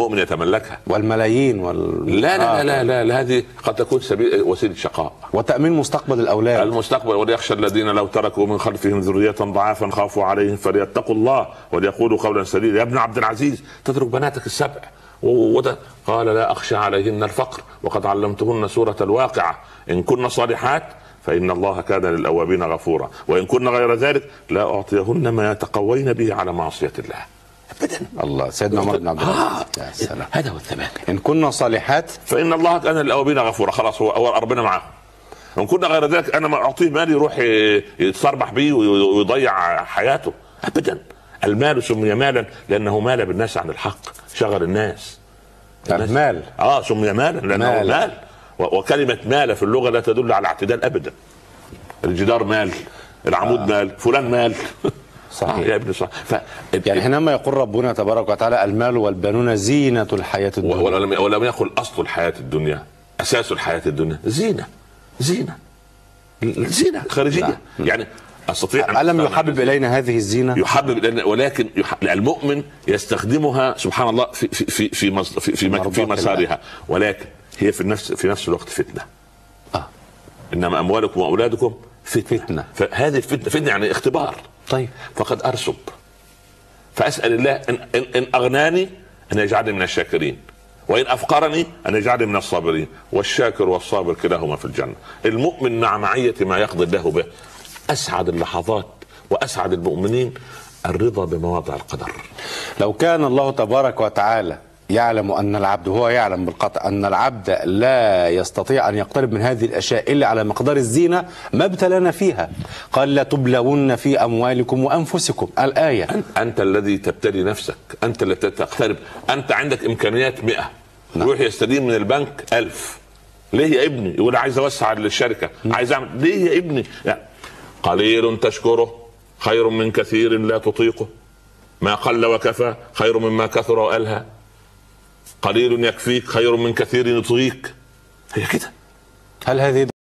مؤمن يتملكها. والملايين وال لا لا آه. لا لا, لا, لا هذه قد تكون سبيل وسيلة شقاء. وتأمين مستقبل الأولاد. المستقبل وليخشى الذين لو تركوا من خلفهم ذرية ضعافا خافوا عليهم فليتقوا الله وليقولوا قولا سديدا. يا ابن عبد العزيز تترك بناتك السبع. وده قال لا أخشى عليهن الفقر وقد علمتهن سورة الواقعة. إن كن صالحات فإن الله كان للأوابين غفورا. وإن كن غير ذلك لا أعطيهن ما يتقوين به على معصية الله. أبدا. الله سيدنا عمر بن عبد العزيز آه. يا سلام. هذا هو الثبات. إن كنا صالحات فإن الله كان للاوابين غفورا. خلاص هو ربنا معاه ان كنا غير ذلك أنا ما أعطيه مال يروح يتصربح بيه وي- ويضيع حياته. ابدا. المال سمي مالا لأنه مال بالناس عن الحق. شغل الناس. المال آه سمي مالا لأنه مال. مال, وكلمة مال في اللغة لا تدل على اعتدال ابدا. الجدار مال العمود آه. مال فلان مال. صحيح. آه يا ابن صح ف... يعني حينما يقول ربنا تبارك وتعالى المال والبنون زينة الحياة الدنيا. ولم ولم يقل أصل الحياة الدنيا أساس الحياة الدنيا. زينة. زينة. زينة خارجية. نعم. يعني أستطيع أن ألم أستغنى يحبب إلينا هذه الزينة؟ يحبب لأن ولكن يح... المؤمن يستخدمها سبحان الله في في في في مص... في, في, مك... في مسارها ولكن هي في نفس في نفس الوقت فتنة. آه. إنما أموالكم وأولادكم فتنة, فتنة. فهذه الفتنة فتنة يعني اختبار. طيب فقد أرسب. فأسأل الله ان ان, إن أغناني أن يجعلني من الشاكرين وإن أفقرني أن يجعلني من الصابرين والشاكر والصابر كلاهما في الجنة. المؤمن مع معية ما يقضي الله به أسعد اللحظات وأسعد المؤمنين الرضا بمواضع القدر. لو كان الله تبارك وتعالى يعلم أن العبد هو يعلم بالقطع أن العبد لا يستطيع أن يقترب من هذه الأشياء إلا على مقدار الزينة ما ابتلانا فيها. قال لا تبلون في أموالكم وأنفسكم. الآية. أنت, أنت الذي تبتلي نفسك أنت الذي تقترب. أنت عندك إمكانيات 100 يروح يستدين من البنك ألف. ليه يا ابني؟ يقول عايز أوسع الشركة عايز اعمل ليه يا ابني؟ يعني قليل تشكره خير من كثير لا تطيقه. ما قل وكفى خير مما كثر وألهى. قليل يكفيك خير من كثير يطغيك. هي كده. هل هذه